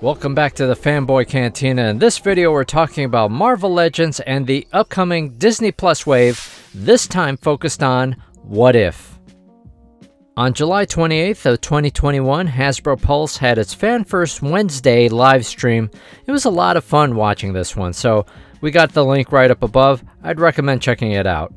Welcome back to the Fanboy Cantina. In this video, we're talking about Marvel Legends and the upcoming Disney Plus wave, this time focused on What If. On July 28th of 2021, Hasbro Pulse had its Fan First Wednesday live stream. It was a lot of fun watching this one, so we got the link right up above. I'd recommend checking it out.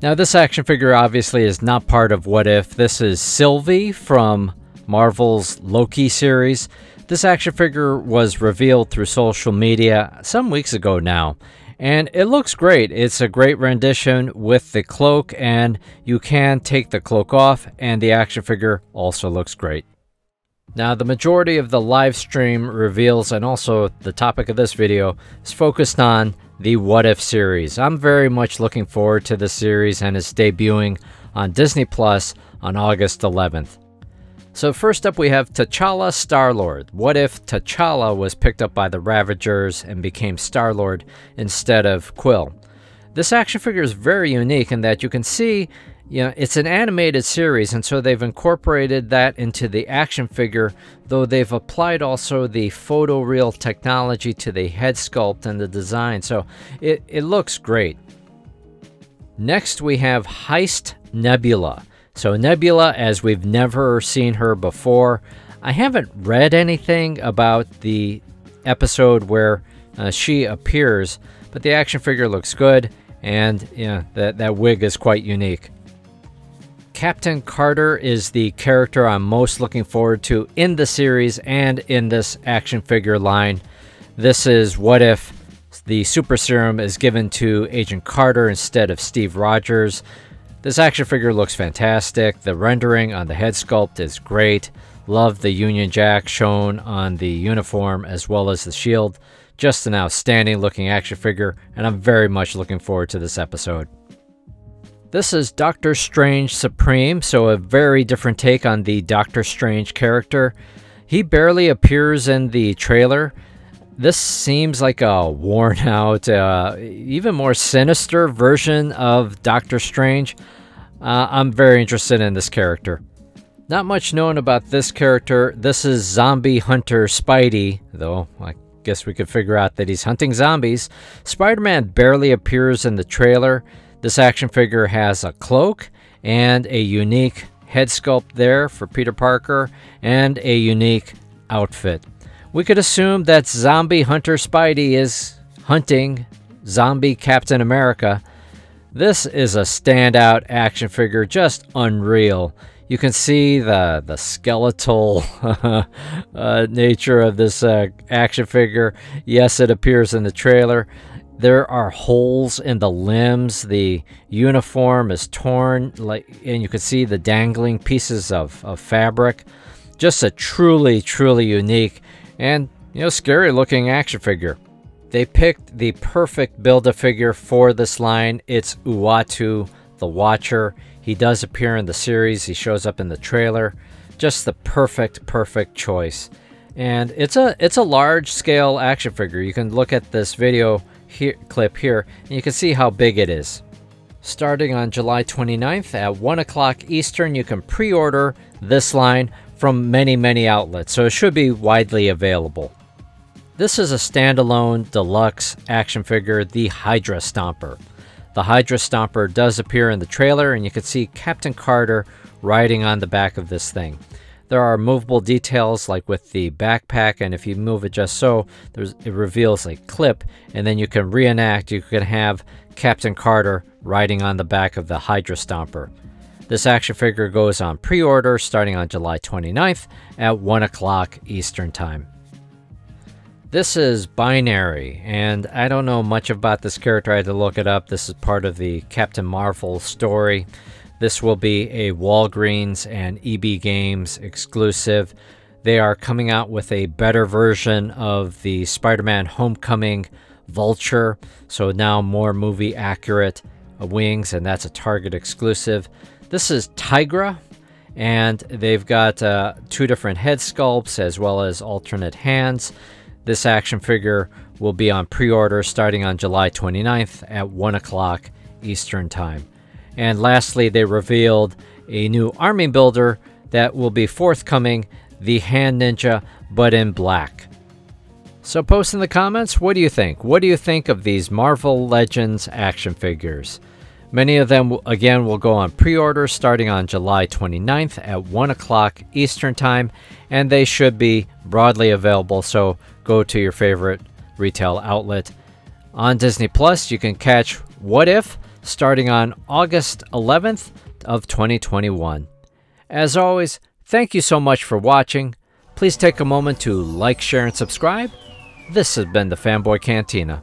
Now, this action figure obviously is not part of What If. This is Sylvie from Marvel's Loki series. This action figure was revealed through social media some weeks ago now, and it looks great. It's a great rendition with the cloak, and you can take the cloak off, and the action figure also looks great. Now, the majority of the live stream reveals, and also the topic of this video, is focused on the What If series. I'm very much looking forward to this series and it's debuting on Disney Plus on August 11th. So first up we have T'Challa Star-Lord. What if T'Challa was picked up by the Ravagers and became Star-Lord instead of Quill? This action figure is very unique in that you can see, you know, it's an animated series and so they've incorporated that into the action figure, though they've applied also the photoreal technology to the head sculpt and the design. So it, it looks great. Next we have Heist Nebula. So Nebula, as we've never seen her before, I haven't read anything about the episode where uh, she appears, but the action figure looks good, and yeah, that, that wig is quite unique. Captain Carter is the character I'm most looking forward to in the series and in this action figure line. This is what if the super serum is given to Agent Carter instead of Steve Rogers. This action figure looks fantastic. The rendering on the head sculpt is great. Love the Union Jack shown on the uniform as well as the shield. Just an outstanding looking action figure, and I'm very much looking forward to this episode. This is Doctor Strange Supreme, so a very different take on the Doctor Strange character. He barely appears in the trailer. This seems like a worn out, uh, even more sinister version of Doctor Strange. Uh, I'm very interested in this character. Not much known about this character. This is Zombie Hunter Spidey, though I guess we could figure out that he's hunting zombies. Spider Man barely appears in the trailer. This action figure has a cloak and a unique head sculpt there for Peter Parker and a unique outfit. We could assume that Zombie Hunter Spidey is hunting Zombie Captain America this is a standout action figure, just unreal. You can see the the skeletal uh, nature of this uh, action figure. Yes, it appears in the trailer. There are holes in the limbs. The uniform is torn, like, and you can see the dangling pieces of, of fabric. Just a truly, truly unique and you know scary looking action figure. They picked the perfect Build-A-Figure for this line. It's Uatu, the Watcher. He does appear in the series. He shows up in the trailer. Just the perfect, perfect choice. And it's a it's a large scale action figure. You can look at this video here, clip here and you can see how big it is. Starting on July 29th at 1 o'clock Eastern, you can pre-order this line from many, many outlets, so it should be widely available. This is a standalone deluxe action figure, the Hydra Stomper. The Hydra Stomper does appear in the trailer, and you can see Captain Carter riding on the back of this thing. There are movable details like with the backpack, and if you move it just so, it reveals a clip, and then you can reenact, you can have Captain Carter riding on the back of the Hydra Stomper. This action figure goes on pre order starting on July 29th at 1 o'clock Eastern Time. This is Binary, and I don't know much about this character. I had to look it up. This is part of the Captain Marvel story. This will be a Walgreens and EB Games exclusive. They are coming out with a better version of the Spider Man Homecoming Vulture, so now more movie accurate wings, and that's a Target exclusive. This is Tigra, and they've got uh, two different head sculpts as well as alternate hands. This action figure will be on pre-order starting on July 29th at 1 o'clock Eastern Time. And lastly, they revealed a new army builder that will be forthcoming, the Hand Ninja, but in black. So post in the comments, what do you think? What do you think of these Marvel Legends action figures? Many of them, again, will go on pre order starting on July 29th at 1 o'clock Eastern Time, and they should be broadly available, so go to your favorite retail outlet. On Disney Plus, you can catch What If starting on August 11th of 2021. As always, thank you so much for watching. Please take a moment to like, share, and subscribe. This has been the Fanboy Cantina.